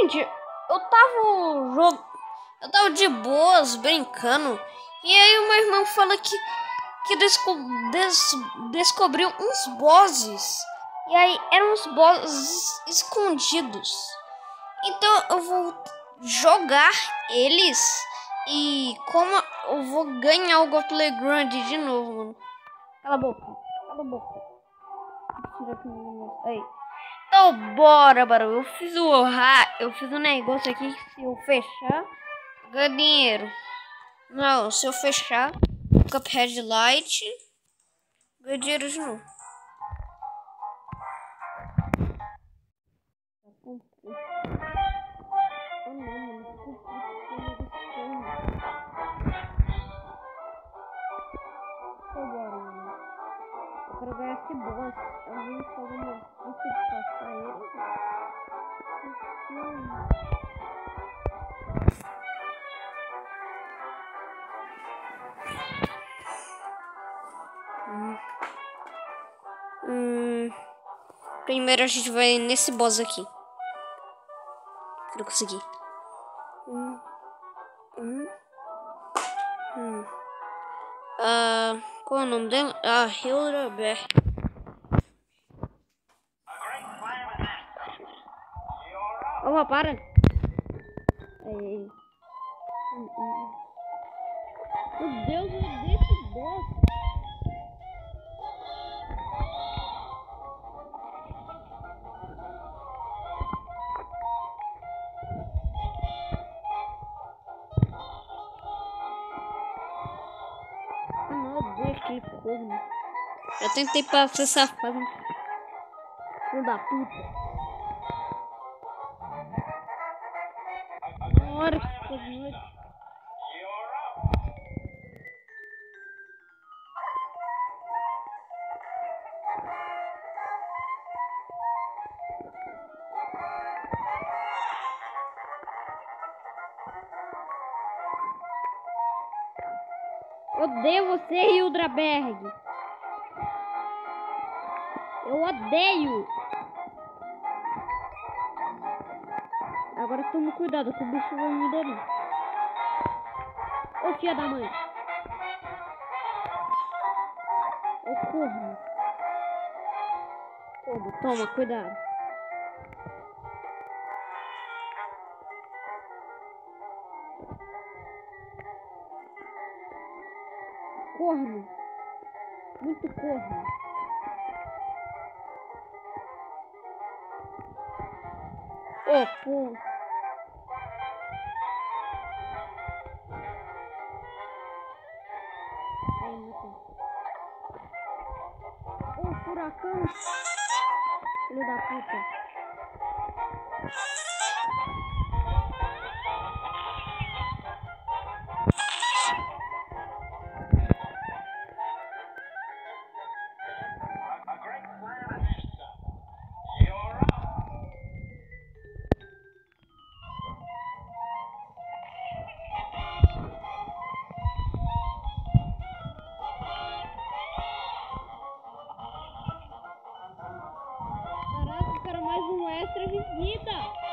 Gente, eu tava jogando. Eu tava de boas, brincando. E aí o meu irmão fala que, que desco des descobriu uns bosses. E aí eram uns bosses escondidos. Então eu vou jogar eles. E como eu vou ganhar o Go Playground de novo, mano. Cala a boca. Cala a boca. Tira aqui Aí. Então bora, bora. Eu fiz o eu fiz um negócio aqui que se eu fechar, ganha dinheiro. Não, se eu fechar, Cuphead Light, ganha dinheiro de novo. Agora ganhar esse. Primeiro a gente vai nesse boss aqui. Quero conseguir. Hum. Hum. Hum. Uh, qual é o nome dela? Ah, Hildeberg. Opa, para. Aí. Meu Deus, eu desse boss. Aquele corno. Eu tentei passar essa fase. Filho da puta. hora que ficou de noite. Odeio você, Hildraberg. Eu odeio. Agora toma cuidado que o bicho vai me derir. Ô filha da mãe. Ô corno. Corno, toma, cuidado. Corno. Muito corno. Ô, porra. furacão. Filha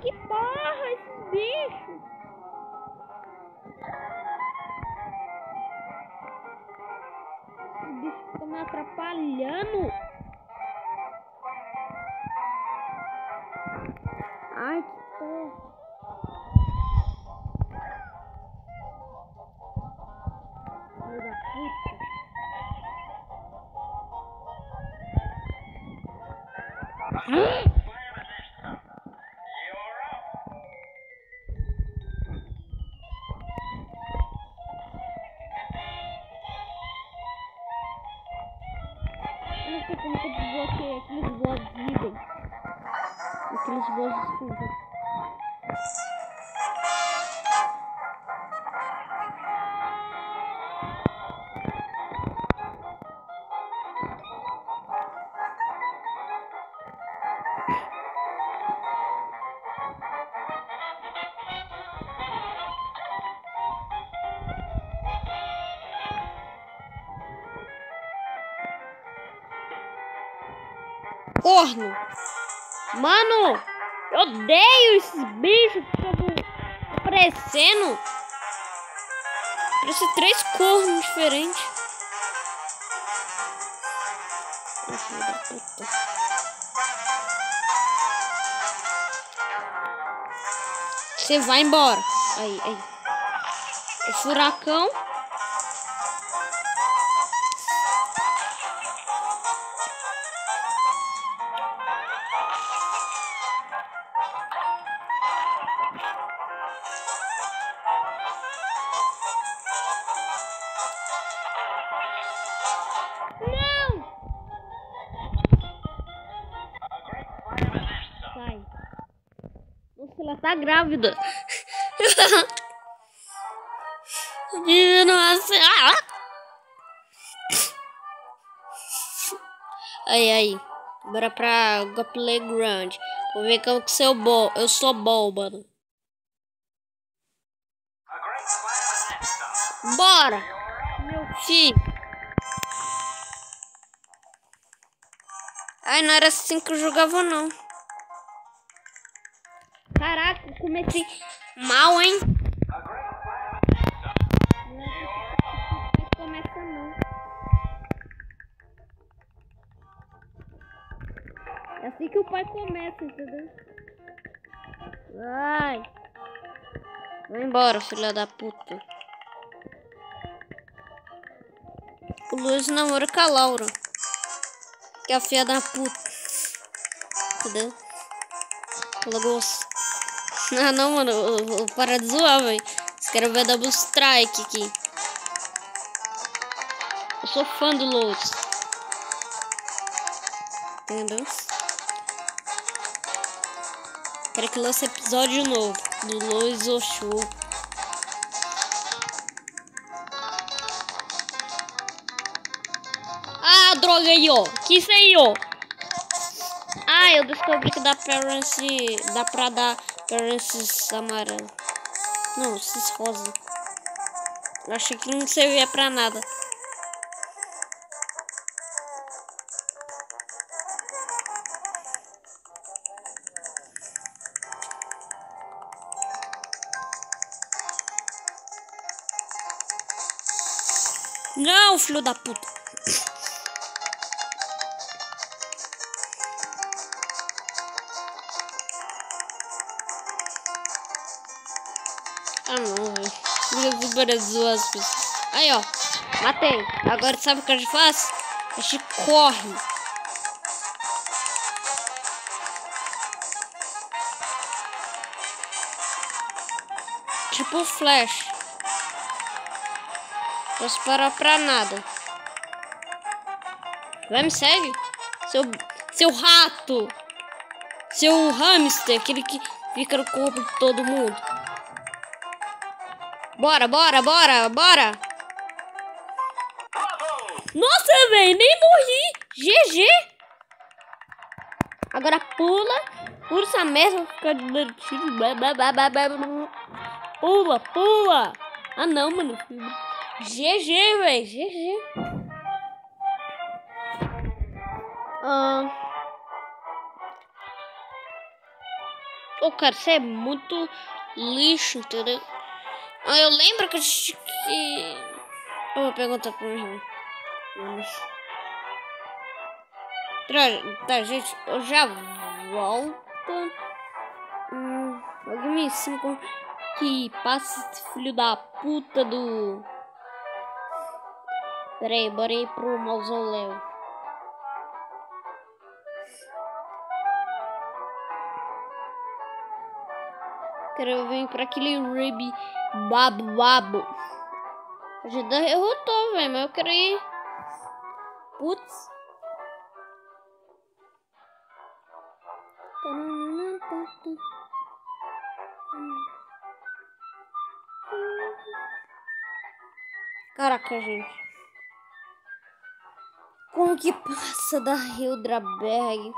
que porra esses bichos! Esse bicho fica me atrapalhando. Ai, que porra. Corno. Mano, eu odeio esses bichos que ficam aparecendo. Parece três cornos diferentes. Você vai embora. Aí, aí. É furacão. Tá grávida. Nossa. Aí, aí. Bora pra Playground. Vou ver como que seu bom. Eu sou bom, mano. Bora! Meu filho. Ai, não era assim que eu jogava, não. Caraca, comecei mal, hein? É assim que o pai começa, entendeu? Vai. Vai embora, filha da puta. O Luiz namora com a Laura. Que é a filha da puta. Entendeu? Ela gosta. Ah, não, mano. Eu, eu, eu para de zoar, velho. Esse cara vai double strike aqui. Eu sou fã do Lotus. Entendeu? Quero que lance episódio novo do Lois Show. Ah, droga aí, ó. Que isso aí, ó. Ah, eu descobri que dá pra lance... Dá pra dar pra lances amarelo. Não, esses rosa. Achei que não servia pra nada. Não, filho da puta. As pessoas. Aí, ó. Matei. Agora sabe o que a gente faz? A gente corre. Tipo flash. Posso parar pra nada. Vai, me segue. Seu, seu rato. Seu hamster, aquele que fica no corpo de todo mundo. Bora, bora, bora, bora. Nossa, velho, nem morri. GG. Agora pula. Pula merda. Fica divertido. Pula, pula. Ah, não, mano. GG, velho. GG. Ah. Ô, cara, você é muito lixo, entendeu? Ah, eu lembro que. Eu vou perguntar pro meu irmão. Tá, gente, eu já volto. Hum, alguém me ensina que passa esse filho da puta do... Pera aí, bora ir pro mausoléu. Quero vir pra aquele rib babo babo. A gente derrotou, velho, mas eu quero ir. Putz. Caraca, gente. Como que passa da Hildraberg?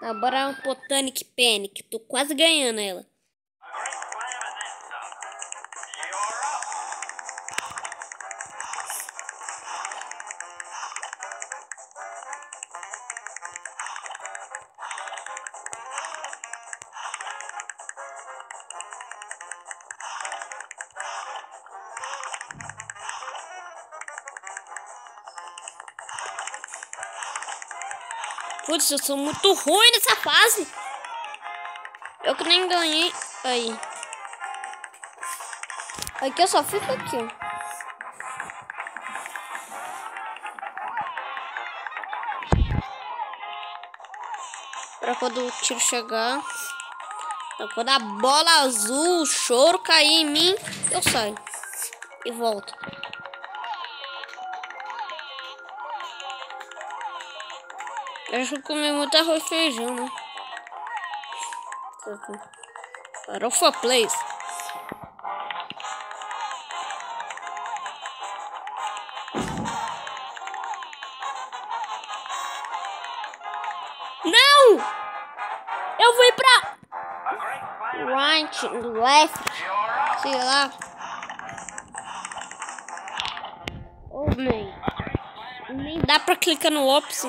Tá, bora um Botanic Panic. Tô quase ganhando ela. Putz, eu sou muito ruim nessa fase. Eu que nem ganhei. Aí. Aqui eu só fico aqui, ó. Pra quando o tiro chegar. Pra quando a bola azul, o choro cair em mim, eu saio. E volto. Eu acho que comi muito arroz e feijão, né? Farofa Place. Não! Eu fui pra... Right, left, sei lá. Oh, man. Nem dá pra clicar no ópice.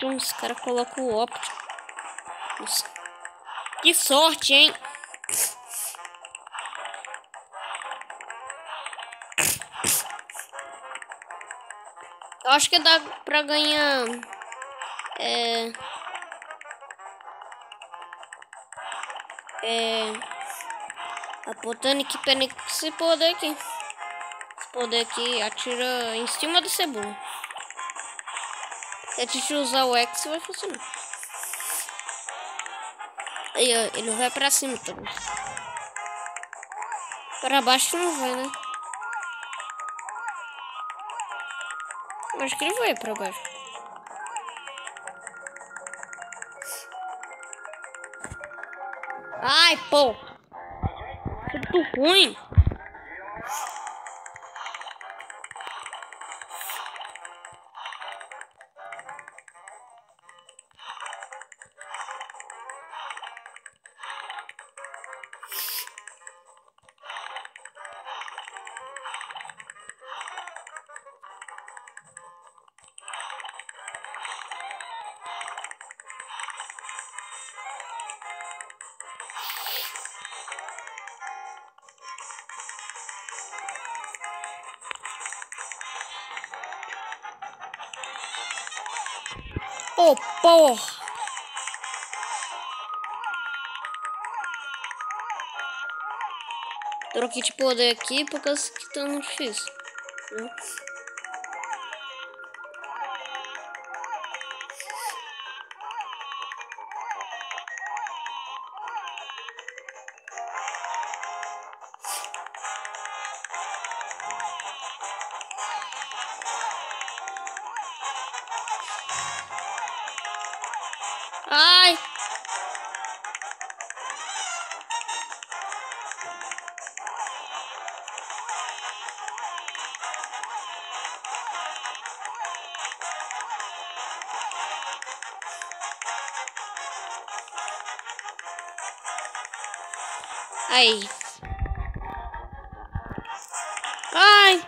Então, os caras colocam o. Nossa. Que sorte, hein? Eu acho que dá pra ganhar... É... É... A Botanic Panic esse poder aqui. Esse poder aqui atira em cima do cebola. Se a gente usar o X, vai funcionar. Aí, ó, ele vai pra cima também. Pra baixo não vai, né? Acho que ele vai pra baixo. Ai, pô. Muito ruim. Oh, porra! Troquei de poder aqui por causa que tá muito difícil. Né? Aí. Ai!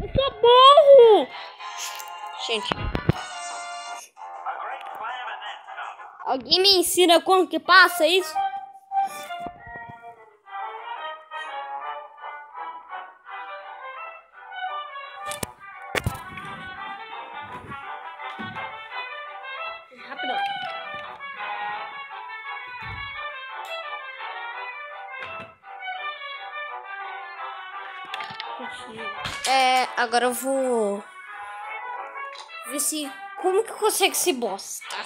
Eu sou burro! Gente. Alguém me ensina como que passa isso? É, agora eu vou ver se como que consegue esse boss, tá?